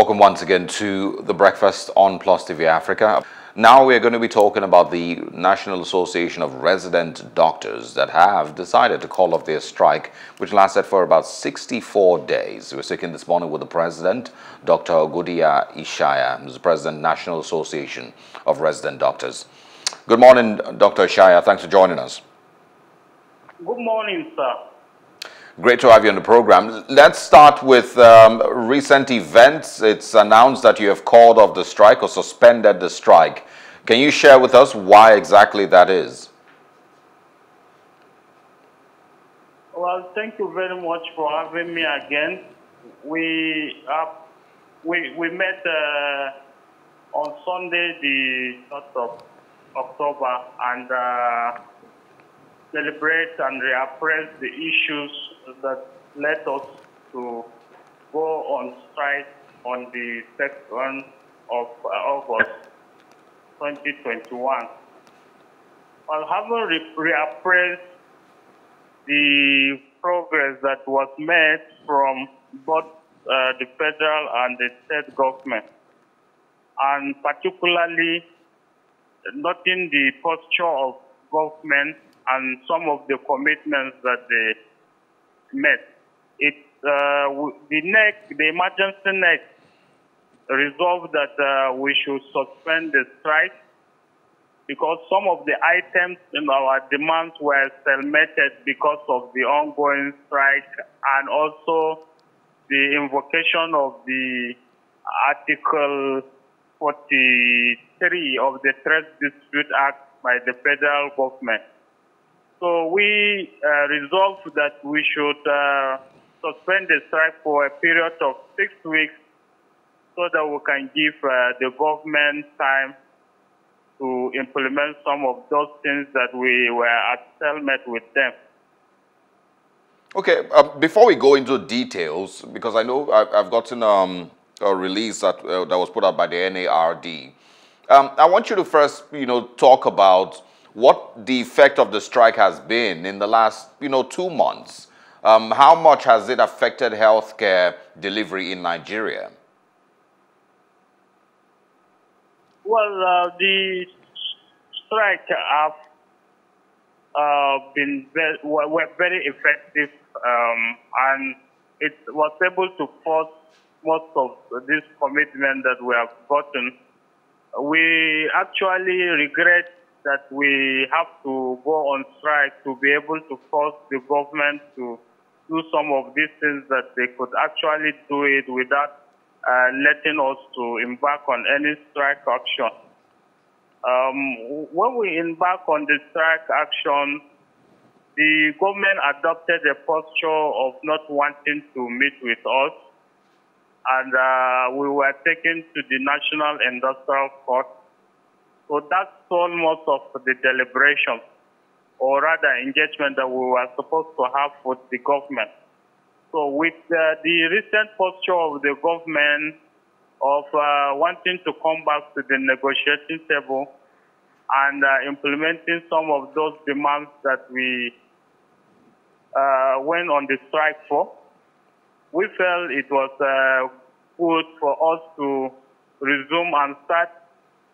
Welcome once again to the breakfast on Plus TV Africa. Now we're going to be talking about the National Association of Resident Doctors that have decided to call off their strike, which lasted for about 64 days. We're speaking this morning with the president, Dr. Godiya Ishaya, who's the president, National Association of Resident Doctors. Good morning, Dr. Ishaya. Thanks for joining us. Good morning, sir. Great to have you on the program. Let's start with um, recent events. It's announced that you have called off the strike or suspended the strike. Can you share with us why exactly that is? Well, thank you very much for having me again. We uh, we we met uh, on Sunday, the 3rd of October, and uh, celebrate and reappraise the issues that led us to go on strike on the 2nd of uh, August 2021. While having re reappraised the progress that was made from both uh, the federal and the state government, and particularly noting the posture of government and some of the commitments that they met. It, uh, the NEC, the emergency next resolved that uh, we should suspend the strike because some of the items in our demands were stalemated because of the ongoing strike and also the invocation of the Article 43 of the Trade Dispute Act by the federal government. So we uh, resolved that we should uh, suspend the strike for a period of six weeks so that we can give uh, the government time to implement some of those things that we were at stalemate with them. Okay, uh, before we go into details, because I know I've, gotten um, a release that, uh, that was put out by the NARD, um, I want you to first, you know, talk about what the effect of the strike has been in the last, you know, two months. Um, how much has it affected healthcare delivery in Nigeria? Well, uh, the strike have uh, been very, were very effective, um, and it was able to force most of this commitment that we have gotten. We actually regret that we have to go on strike to be able to force the government to do some of these things that they could actually do it without uh, letting us to embark on any strike action. Um, when we embark on the strike action, the government adopted a posture of not wanting to meet with us, and uh, we were taken to the National Industrial Court so that's almost of the deliberation, or rather engagement that we were supposed to have with the government. So with uh, the recent posture of the government of uh, wanting to come back to the negotiating table and uh, implementing some of those demands that we uh, went on the strike for, we felt it was uh, good for us to resume and start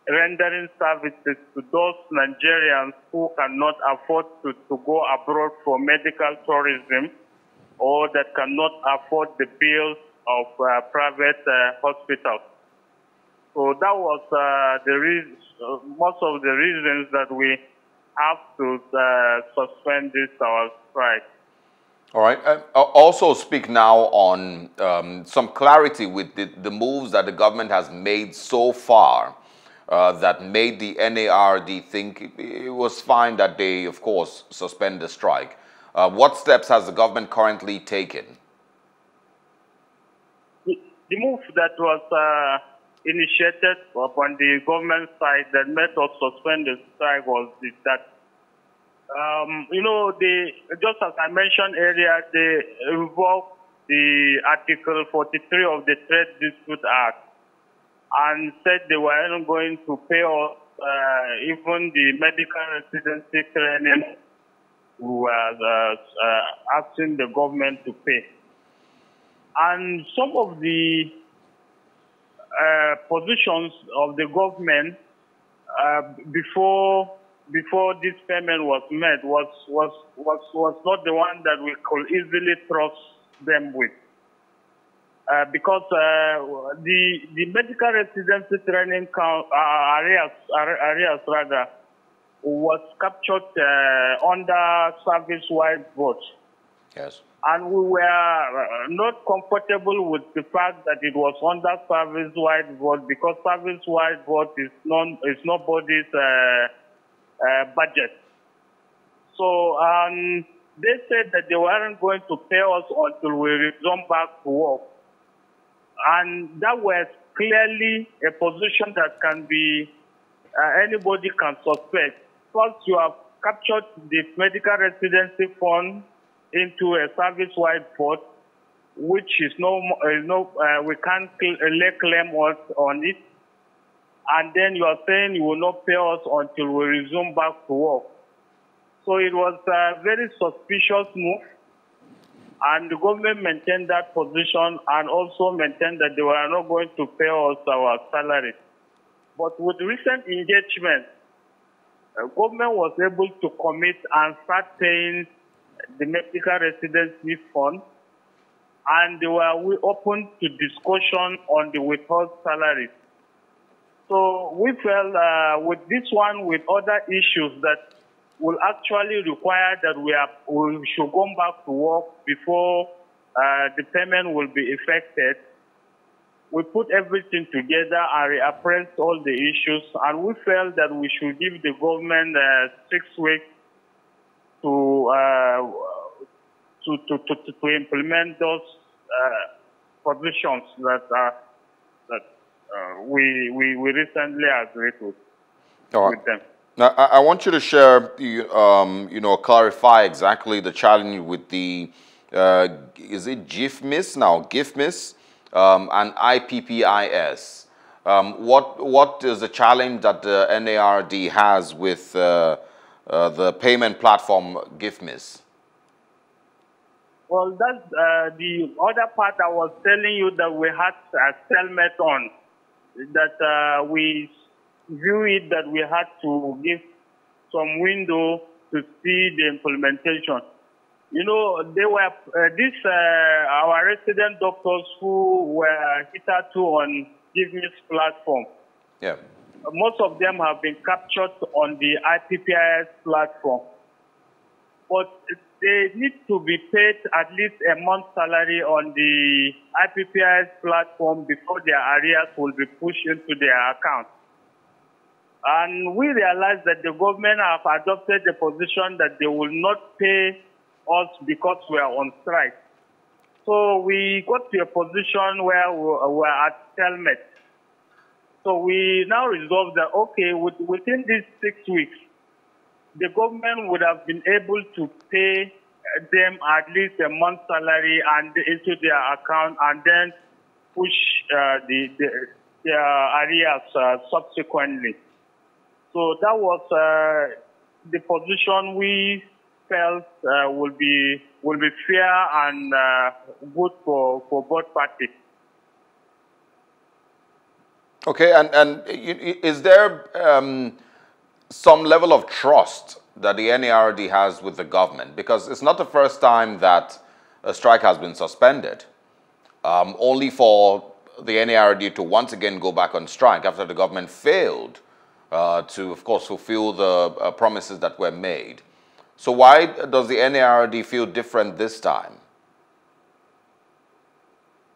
rendering services to those Nigerians who cannot afford to, to go abroad for medical tourism or that cannot afford the bills of uh, private uh, hospitals. So that was uh, the most of the reasons that we have to uh, suspend this our strike. All right. Uh, also speak now on um, some clarity with the, the moves that the government has made so far uh, that made the NARD think it was fine that they, of course, suspend the strike. Uh, what steps has the government currently taken? The, move that was uh, initiated upon the government side that made us suspend the strike was that, um, you know, just as I mentioned earlier, they revoked the Article 43 of the Trade Dispute Act and said they were not going to pay off uh, even the medical residency training who uh, uh, asking the government to pay. And some of the uh, positions of the government uh, before before this payment was made was was was was not the one that we could easily trust them with. Uh, because uh, the the medical residency training count, uh, areas areas rather was captured uh, under service-wide vote. Yes. And we were uh, not comfortable with the fact that it was under service-wide vote because service-wide vote is non is nobody's uh, budget. So um, they said that they weren't going to pay us until we resume back to work. And that was clearly a position that can be, uh, anybody can suspect. First, you have captured the medical residency fund into a service-wide fund, which is no, uh, no uh, we can't lay claim on it. And then you are saying you will not pay us until we resume back to work. So it was a very suspicious move and the government maintained that position and also maintained that they were not going to pay us our salary. But with recent engagement, the government was able to commit and start paying the medical residency fund, and they were open to discussion on the withheld salaries. So we felt uh, with this one, with other issues that will actually require that we, are, we should go back to work before uh, the payment will be effected. We put everything together and reappraised all the issues, and we felt that we should give the government uh, six weeks to, uh, to, to, to, to, implement those uh, provisions that, that uh, we, we, we recently agreed with, with them. Now, I want you to share, um, you know, clarify exactly the challenge with the, uh, is it GIFMIS now, GIFMIS um, and IPPIS. Um, what, what is the challenge that the NARD has with uh, uh, the payment platform GIFMIS? Well, that's uh, the other part I was telling you that we had a stalemate on, that uh, we view it that we had to give some window to see the implementation. You know, they were, uh, this, uh, our resident doctors who were hitherto on GIFMIS platform. Yeah. Most of them have been captured on the IPPIS platform. But they need to be paid at least a month's salary on the IPPIS platform before their arrears will be pushed into their account. And we realize that the government have adopted the position that they will not pay us because we are on strike. So we got to a position where we are at stalemate. So we now resolved that, okay, within these six weeks, the government would have been able to pay them at least a month's salary and into their account and then push uh, the, the, their arrears uh, subsequently. So that was uh, the position we felt uh, will be will be fair and uh, good for, for both parties. Okay, and and is there um, some level of trust that the NARD has with the government? Because it's not the first time that a strike has been suspended, um, only for the NARD to once again go back on strike after the government failed uh, to, of course, fulfill the uh, promises that were made. So why does the NARD feel different this time?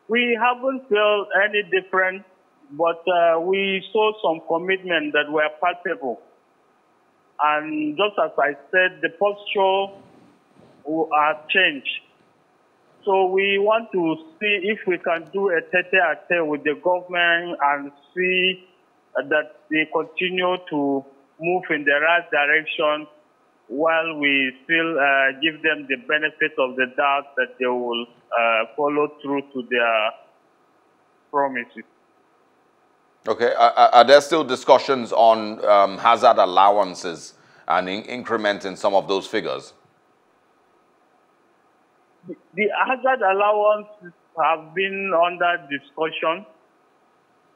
We haven't felt any different, but uh, we saw some commitment that were palpable. And just as I said, the posture has changed. So we want to see if we can do a tete-a-tete with the government and see that they continue to move in the right direction while we still uh, give them the benefit of the doubt that they will uh, follow through to their promises. Okay. Are, are there still discussions on um, hazard allowances and in incrementing some of those figures? The, the hazard allowances have been under discussion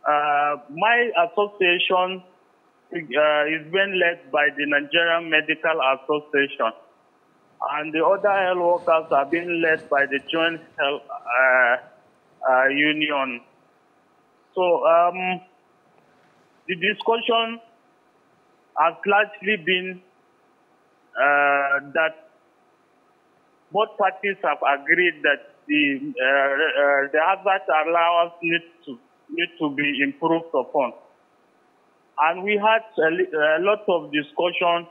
uh, my association uh, is being led by the Nigerian Medical Association, and the other health workers are being led by the Joint Health uh, uh, Union. So um, the discussion has largely been uh, that both parties have agreed that the uh, uh, the hazard allowance needs to need to be improved upon. And we had a, a lot of discussion.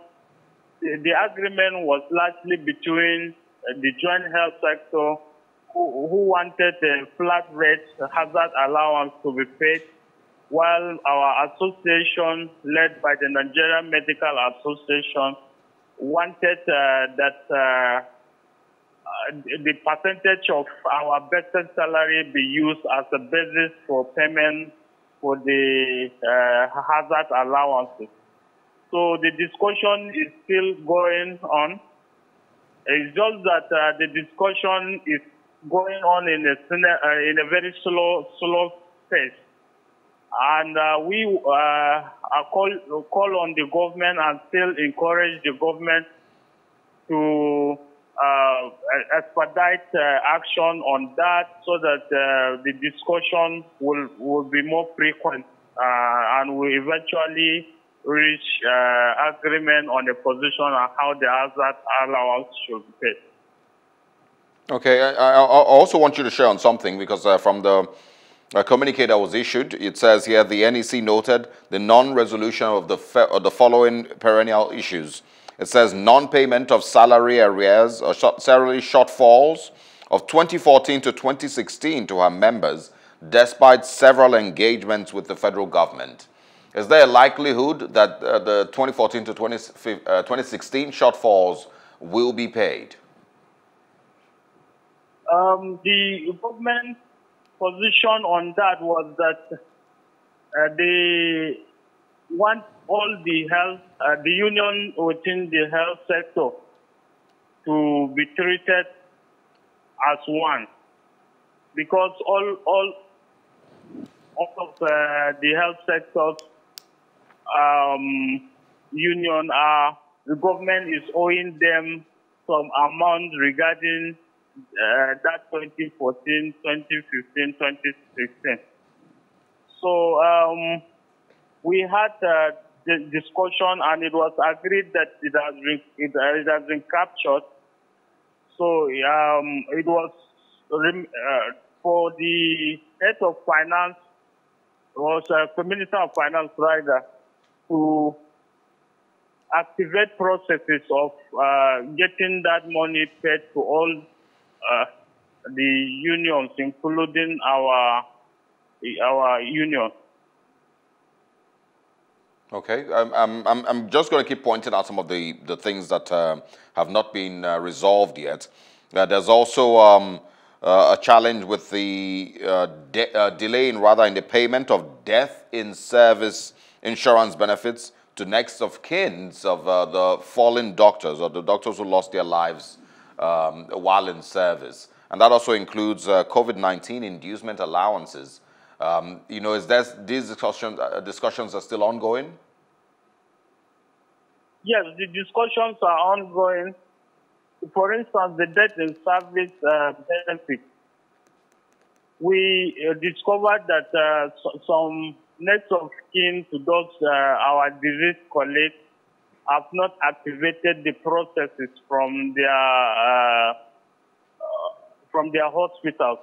The, the, agreement was largely between uh, the joint health sector who, who wanted a flat rate hazard allowance to be paid while our association, led by the Nigerian Medical Association, wanted uh, that uh, uh, the percentage of our basic salary be used as a basis for payment for the uh, hazard allowances. So the discussion is still going on. It's just that uh, the discussion is going on in a uh, in a very slow slow pace, and uh, we uh, call call on the government and still encourage the government to uh, expedite uh, action on that so that uh, the discussion will, will be more frequent uh, and will eventually reach uh, agreement on the position on how the hazard allowance should be paid. Okay, I, I, also want you to share on something because uh, from the a communique that was issued. It says here the NEC noted the non-resolution of the, the following perennial issues. It says non-payment of salary arrears or salary shortfalls of 2014 to 2016 to her members despite several engagements with the federal government. Is there a likelihood that uh, the 2014 to 20, uh, 2016 shortfalls will be paid? Um, the government position on that was that uh, they want all the health, uh, the union within the health sector to be treated as one, because all all all of uh, the health sectors um, union are the government is owing them some amount regarding uh, that 2014, 2015, 2016. So um, we had the discussion and it was agreed that it has been, it, uh, it has been captured. So um, it was uh, for the head of finance, was a uh, Minister of Finance rather, to activate processes of uh, getting that money paid to all uh, the unions, including our our union. Okay, I'm, I'm, I'm just going to keep pointing out some of the, the things that uh, have not been uh, resolved yet. Uh, there's also um, uh, a challenge with the uh, de delay in rather in the payment of death in service insurance benefits to next of kins of the fallen doctors or the doctors who lost their lives um, while in service. And that also includes COVID-19 inducement allowances. Um, you know, is there, these discussions, discussions are still ongoing? Yes, the discussions are ongoing. For instance, the death in service uh, benefit. We uh, discovered that uh, so, some next of kin to those uh, our disease colleagues have not activated the processes from their uh, from their hospitals.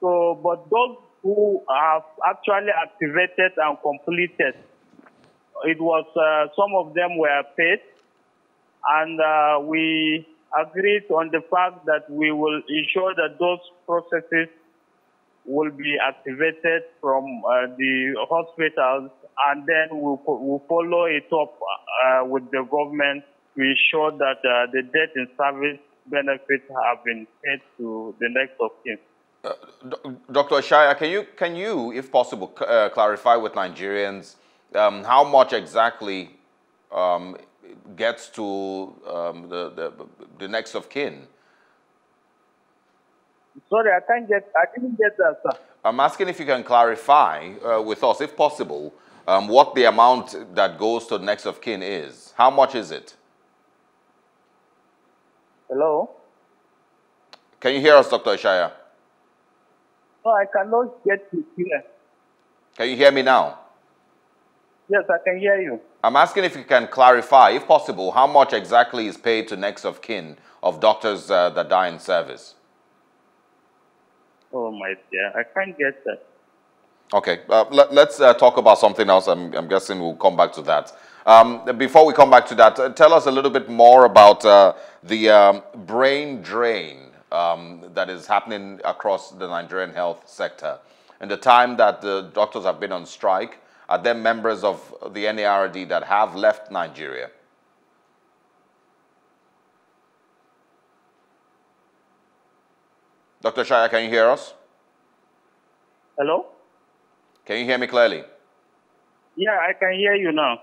So, but those who have actually activated and completed it was uh, some of them were paid, and uh, we agreed on the fact that we will ensure that those processes will be activated from uh, the hospitals, and then we'll, we'll follow it up uh, with the government to ensure that uh, the debt in service benefits have been paid to the next of kin. Uh, Dr. Shaya, can you, can you, if possible, clarify with Nigerians um, how much exactly um, gets to um, the, the, the next of kin? Sorry, I can't get, I didn't get that, sir. I'm asking if you can clarify uh, with us, if possible, um, what the amount that goes to next of kin is. How much is it? Hello? Can you hear us, Dr. Ishaya? No, I cannot get you here. Can you hear me now? Yes, I can hear you. I'm asking if you can clarify, if possible, how much exactly is paid to next of kin of doctors uh, that die in service? Oh, my dear, I can't get that. Okay, uh, let, us uh, talk about something else. I'm, I'm, guessing we'll come back to that. Um, before we come back to that, uh, tell us a little bit more about uh, the um, brain drain um, that is happening across the Nigerian health sector. In the time that the doctors have been on strike, are there members of the NARD that have left Nigeria? Dr. Shaya, can you hear us? Hello? Can you hear me clearly? Yeah, I can hear you now.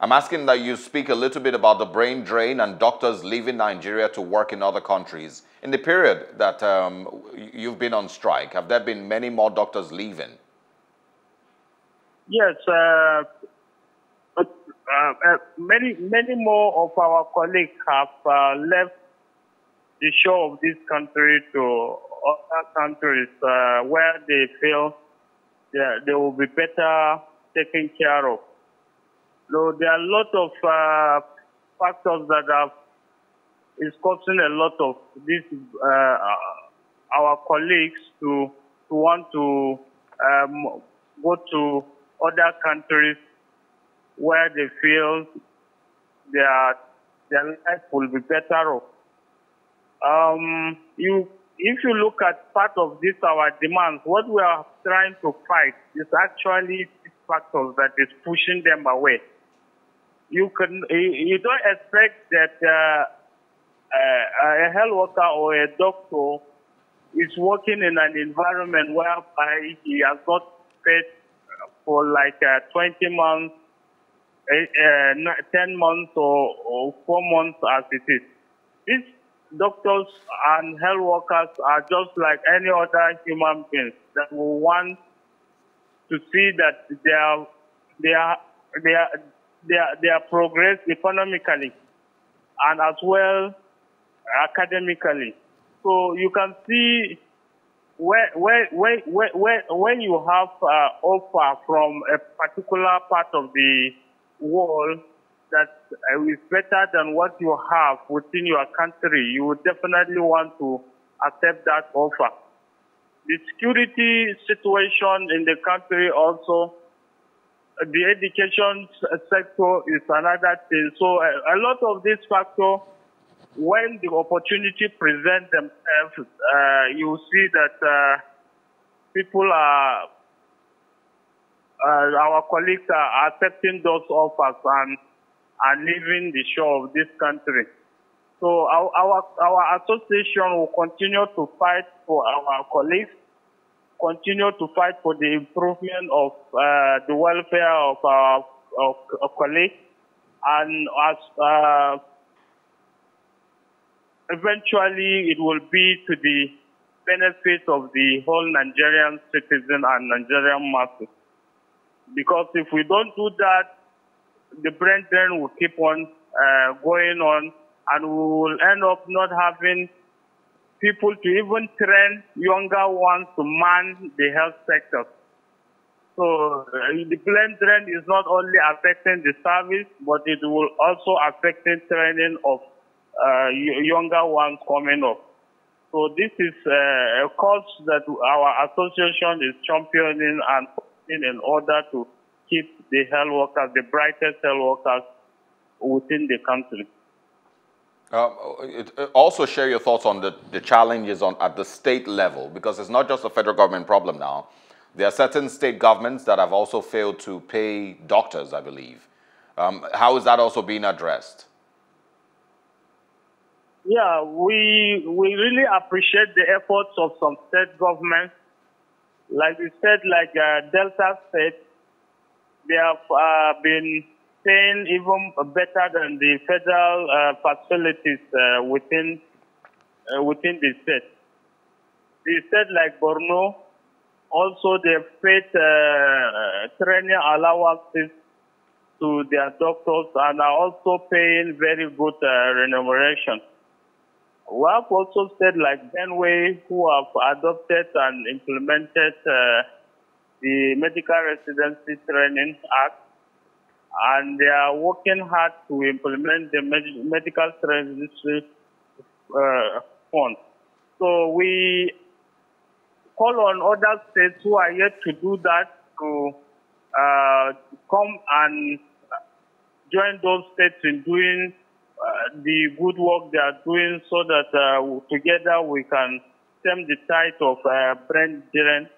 I'm asking that you speak a little bit about the brain drain and doctors leaving Nigeria to work in other countries. In the period that um, you've been on strike, have there been many more doctors leaving? Yes, uh, uh, uh, many many more of our colleagues have uh, left the shore of this country to other countries uh, where they feel they will be better taken care of. So there are a lot of uh, factors that have is causing a lot of this uh, our colleagues to to want to um, go to other countries where they feel their their life will be better off. Um, you if you look at part of this our demands, what we are trying to fight is actually factors that is pushing them away you can you don't expect that uh, uh, a health worker or a doctor is working in an environment whereby he has not paid for like uh, 20 months, uh, 10 months or, or 4 months as it is. These doctors and health workers are just like any other human beings that will want to see that they are, they are, they are, their, their progress economically and as well academically. So you can see where, where, when you have uh, offer from a particular part of the world that is better than what you have within your country, you would definitely want to accept that offer. The security situation in the country also the education sector is another thing. So a, a lot of these factors, when the opportunity presents themselves, uh, you see that uh, people are, uh, our colleagues are accepting those offers and are leaving the shore of this country. So our, our, our association will continue to fight for our colleagues continue to fight for the improvement of uh, the welfare of our, of, of colleagues and as uh, eventually it will be to the benefit of the whole Nigerian citizen and Nigerian masses. Because if we don't do that, the brain drain will keep on uh, going on and we will end up not having people to even train younger ones to man the health sector. So uh, the blend trend is not only affecting the service, but it will also affect the training of uh, younger ones coming up. So this is uh, a cause that our association is championing and in order to keep the health workers, the brightest health workers within the country. Uh, it, also share your thoughts on the, the challenges on, at the state level, because it's not just a federal government problem now. There are certain state governments that have also failed to pay doctors, I believe. Um, how is that also being addressed? Yeah, we, we really appreciate the efforts of some state governments. Like you said, like uh, Delta State, they have uh, been staying even better than the federal uh, facilities uh, within uh, within the state. the state like Borno, also they paid uh, training allowances to their doctors and are also paying very good uh, remuneration. We have also said like Benue who have adopted and implemented the Medical Residency Training Act and they are working hard to implement the med- medical residency uh, fund. So we call on other states who are yet to do that to uh, come and join those states in doing uh, the good work they are doing so that uh, together we can stem the tide of uh, brain drain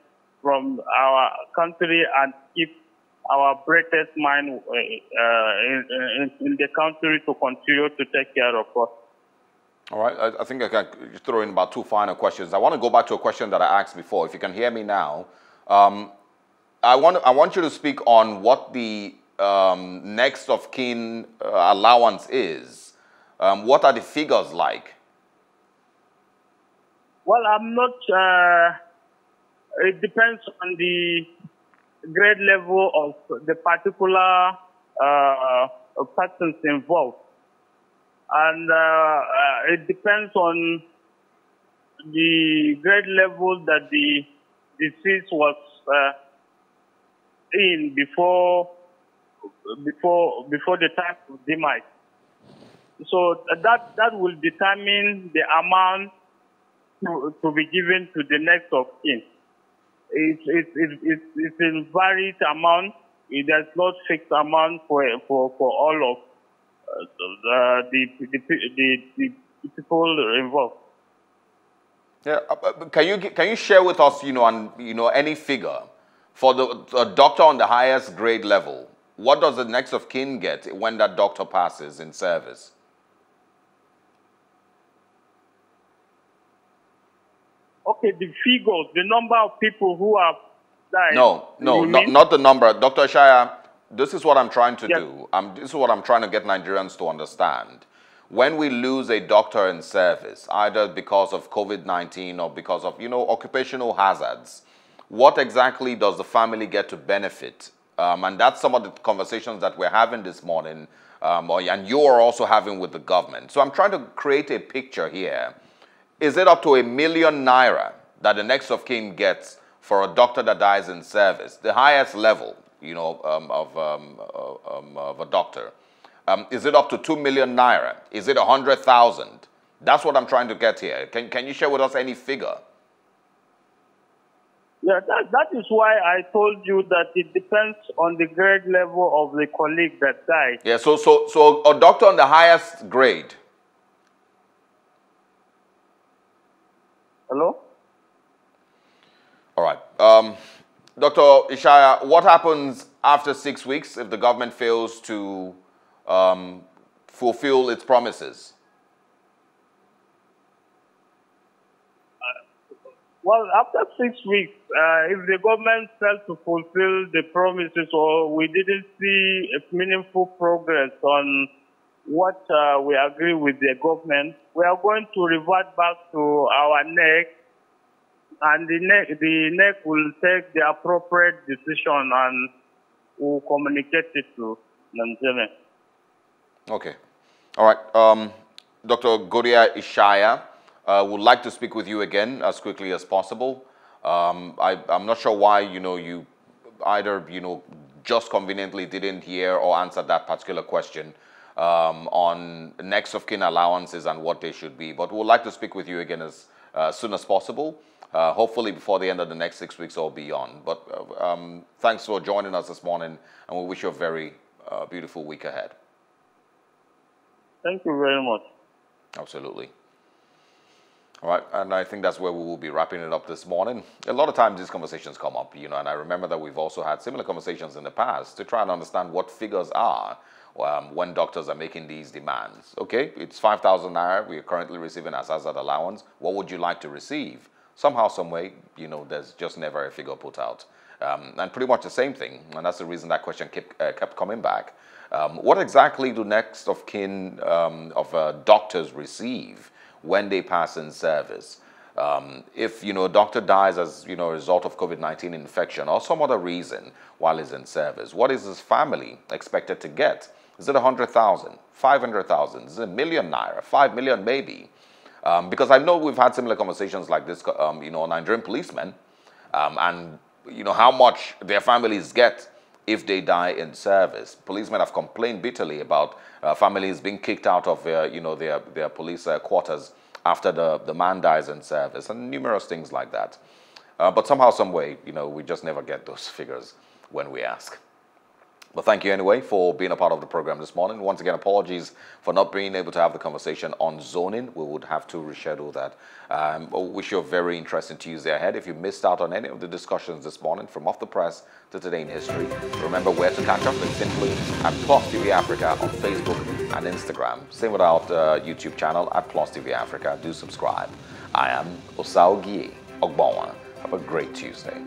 from our country and keep our brightest mind uh, in, in, in, the country to continue to take care of us. All right, I, I, think I can throw in about two final questions. I want to go back to a question that I asked before. If you can hear me now, um, I want I want you to speak on what the um, next of kin uh, allowance is. Um, what are the figures like? Well, I'm not. Uh, it depends on the grade level of the particular uh, persons involved, and uh, uh, it depends on the grade level that the disease was uh, in before before before the time of demise. So that that will determine the amount to, to be given to the next of kin. It's it's it's it's in varied amount. It does not fixed amount for for for all of uh, the, the, the the people involved. Yeah, uh, uh, can you can you share with us, you know, and you know, any figure for the doctor on the highest grade level? What does the next of kin get when that doctor passes in service? Okay, the figures, the number of people who have died. No, no, not, not, the number. Dr. Shaya, this is what I'm trying to yes. do. I'm, this is what I'm trying to get Nigerians to understand. When we lose a doctor in service, either because of COVID-19 or because of, you know, occupational hazards, what exactly does the family get to benefit um, and that's some of the conversations that we're having this morning, um, and you're also having with the government. So I'm trying to create a picture here. Is it up to a million naira that the next of kin gets for a doctor that dies in service, the highest level, you know, um, of, um, uh, um, of a doctor? Um, is it up to two million naira? Is it a hundred thousand? That's what I'm trying to get here. Can, can you share with us any figure? Yeah, that, that is why I told you that it depends on the grade level of the colleague that died. Yeah, so, so, so a doctor on the highest grade. Hello? All right. Um, Dr. Ishaya, what happens after six weeks if the government fails to um, fulfill its promises? Well, after six weeks, uh, if the government failed to fulfill the promises or we didn't see meaningful progress on what uh, we agree with the government, we are going to revert back to our NEC and the NEC, the NEC will take the appropriate decision and will communicate it to Nigeria. Okay. All right. Um, Dr. Godiya Ishaya. Uh, would like to speak with you again as quickly as possible. Um, I, am not sure why, you know, you either, you know, just conveniently didn't hear or answer that particular question um, on next of kin allowances and what they should be. But we'd like to speak with you again as uh, soon as possible, uh, hopefully before the end of the next six weeks or beyond. But uh, um, thanks for joining us this morning, and we wish you a very uh, beautiful week ahead. Thank you very much. Absolutely. All right, and I think that's where we will be wrapping it up this morning. A lot of times these conversations come up, you know, and I remember that we've also had similar conversations in the past to try and understand what figures are um, when doctors are making these demands. Okay, it's 5,000 naira we are currently receiving as hazard allowance. What would you like to receive? Somehow, some way, you know, there's just never a figure put out. Um, and pretty much the same thing, and that's the reason that question kept, uh, kept coming back. Um, what exactly do next of kin um, of uh, doctors receive? when they pass in service. Um, if you know a doctor dies as you know a result of COVID-19 infection or some other reason while he's in service, what is his family expected to get? Is it 100,000, 500,000, is it a million naira, 5 million maybe? Um, because I know we've had similar conversations like this, um, you know, Nigerian policemen, um, and you know how much their families get if they die in service. Policemen have complained bitterly about uh, families being kicked out of their, you know, their, their police uh, quarters after the, the man dies in service and numerous things like that. Uh, but somehow, some way, you know, we just never get those figures when we ask. But thank you anyway for being a part of the program this morning. Once again, apologies for not being able to have the conversation on zoning. We would have to reschedule that. Um, wish you a very interesting Tuesday ahead. If you missed out on any of the discussions this morning from Off the Press to Today in History, remember where to catch up. It's simply at Plus TV Africa on Facebook and Instagram. Same with our uh, YouTube channel at Plus TV Africa. Do subscribe. I am Osarogie. Have a great Tuesday.